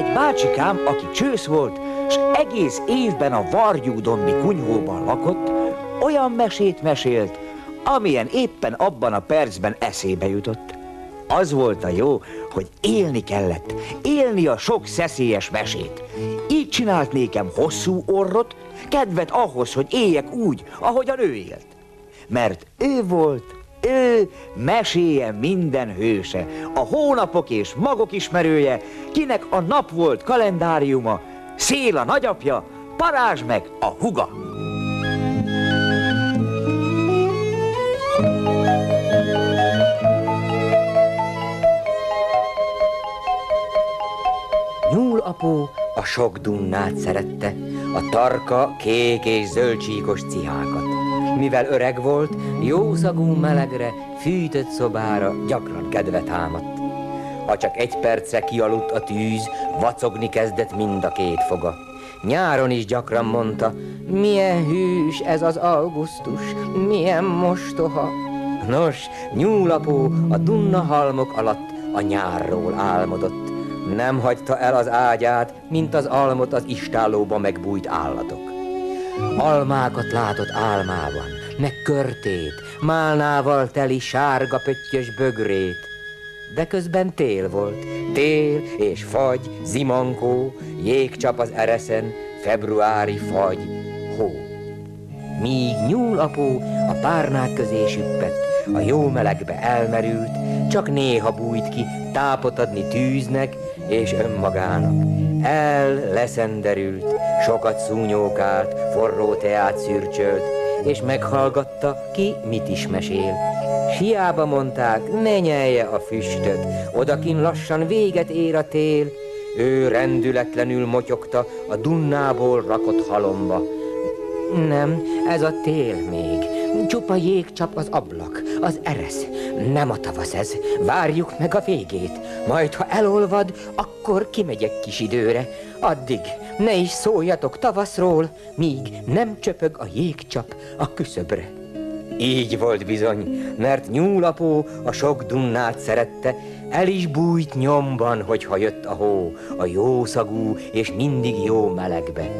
egy bácsikám, aki csősz volt, s egész évben a Vargyúdondi kunyhóban lakott, olyan mesét mesélt, amilyen éppen abban a percben eszébe jutott. Az volt a jó, hogy élni kellett, élni a sok szeszélyes mesét. Így csinált nékem hosszú orrot, kedvet ahhoz, hogy éljek úgy, ahogyan ő élt. Mert ő volt, ő meséje minden hőse, a hónapok és magok ismerője, kinek a nap volt kalendáriuma, szél a nagyapja, parázs meg a huga. Nyúlapó a sok dunnát szerette, a tarka kék és zöldcsíkos cihákat. Mivel öreg volt, jószagú melegre, fűtött szobára gyakran kedve támadt. Ha csak egy percre kialudt a tűz, vacogni kezdett mind a két foga. Nyáron is gyakran mondta, milyen hűs ez az augusztus, milyen mostoha. Nos, nyúlapó a Dunna halmok alatt a nyárról álmodott. Nem hagyta el az ágyát, mint az almot az istállóba megbújt állatok. Almákat látott álmában, meg körtét, málnával teli sárga pöttyös bögrét. De közben tél volt, tél és fagy, zimankó, jégcsap az ereszen, februári fagy, hó. Míg nyúlapó a párnák közé süppett, a jó melegbe elmerült, csak néha bújt ki tápot adni tűznek és önmagának. El leszenderült, sokat szúnyókált, forró teát szürcsölt, és meghallgatta, ki mit is mesél. Hiába mondták, ne nyelje a füstöt, odakin lassan véget ér a tél. Ő rendületlenül motyogta a dunnából rakott halomba. Nem, ez a tél még. Csupa jég csap az ablak, az eresz. Nem a tavasz ez, várjuk meg a végét. Majd, ha elolvad, akkor kimegyek kis időre. Addig ne is szóljatok tavaszról, míg nem csöpög a jégcsap a küszöbre. Így volt bizony, mert nyúlapó a sok dunnát szerette, el is bújt nyomban, hogyha jött a hó, a jó szagú és mindig jó melegbe.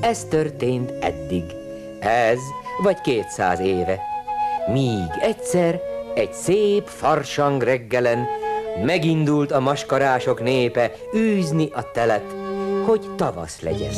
Ez történt eddig, ez vagy kétszáz éve. Míg egyszer, egy szép farsang reggelen megindult a maskarások népe űzni a telet, hogy tavasz legyen.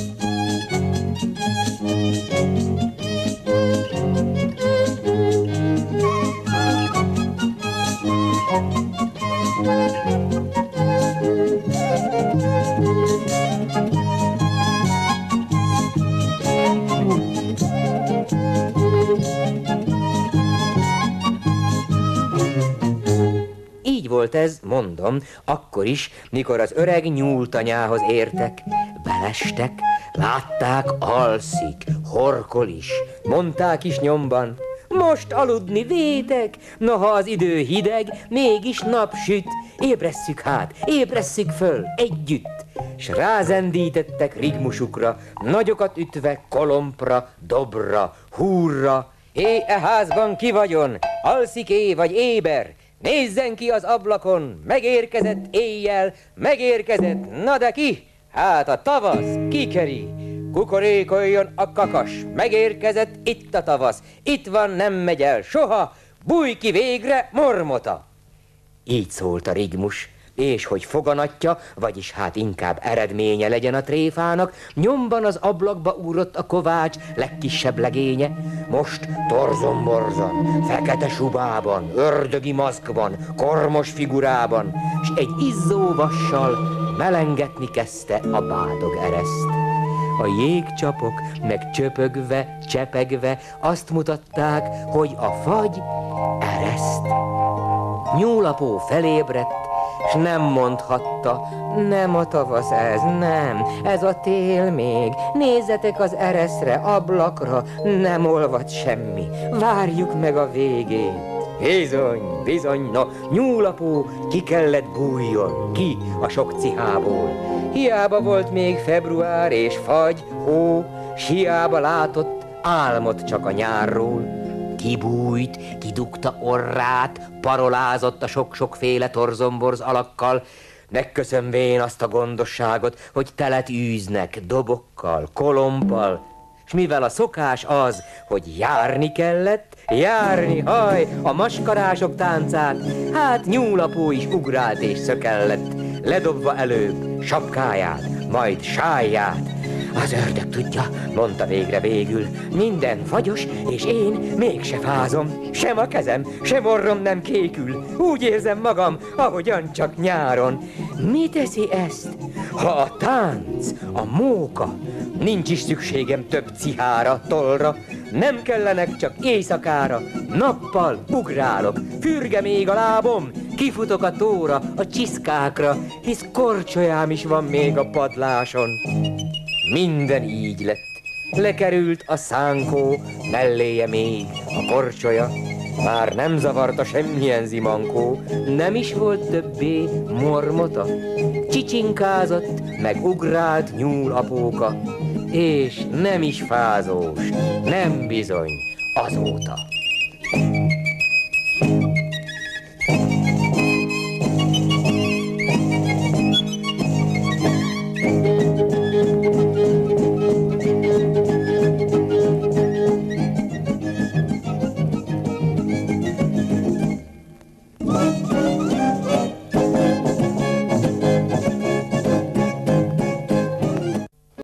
Volt ez, mondom, akkor is, mikor az öreg nyúltanyához értek. Belestek, látták, alszik, horkol is, mondták is nyomban. Most aludni védek, noha az idő hideg, mégis nap süt. Ébresszük hát, ébresszük föl, együtt. S rázendítettek rigmusukra, nagyokat ütve kolompra, dobra, húrra. Hé, e házban ki vagyon, alszik é vagy éber, Nézzen ki az ablakon, megérkezett éjjel, megérkezett, na de ki? Hát a tavasz, kikeri. Kukorékoljon a kakas, megérkezett itt a tavasz, itt van, nem megy el soha, bújj ki végre, mormota. Így szólt a rigmus, és hogy foganatja, vagyis hát inkább eredménye legyen a tréfának, nyomban az ablakba úrott a kovács legkisebb legénye. Most torzomborzan, fekete subában, ördögi maszkban, kormos figurában, s egy izzó vassal melengetni kezdte a bádog ereszt. A jégcsapok meg csöpögve, csepegve azt mutatták, hogy a fagy ereszt. Nyúlapó felébredt, s nem mondhatta, nem a tavasz ez, nem, ez a tél még, nézzetek az ereszre, ablakra, nem olvad semmi, várjuk meg a végét. Bizony, bizony, na, nyúlapó, ki kellett bújjon, ki a sok cihából. Hiába volt még február és fagy, hó, s hiába látott álmot csak a nyárról. Kibújt, kidugta orrát, parolázott a sok-sokféle torzomborz alakkal, megköszönvén azt a gondosságot, hogy telet űznek dobokkal, kolompal, s mivel a szokás az, hogy járni kellett, járni, haj, a maskarások táncát, hát nyúlapó is ugrált és szökellett, ledobva előbb sapkáját, majd sáját, az ördög tudja, mondta végre végül, minden fagyos, és én mégse fázom. Sem a kezem, sem orrom nem kékül, úgy érzem magam, ahogyan csak nyáron. Mi teszi ezt? Ha a tánc, a móka, nincs is szükségem több cihára, tolra, nem kellenek csak éjszakára, nappal ugrálok, fürge még a lábom, kifutok a tóra, a csiszkákra, hisz korcsolyám is van még a padláson. Minden így lett. Lekerült a szánkó, melléje még a korcsolya. Már nem zavarta semmilyen zimankó, nem is volt többé mormota. Csicsinkázott, meg ugrált nyúl apóka, és nem is fázós, nem bizony azóta.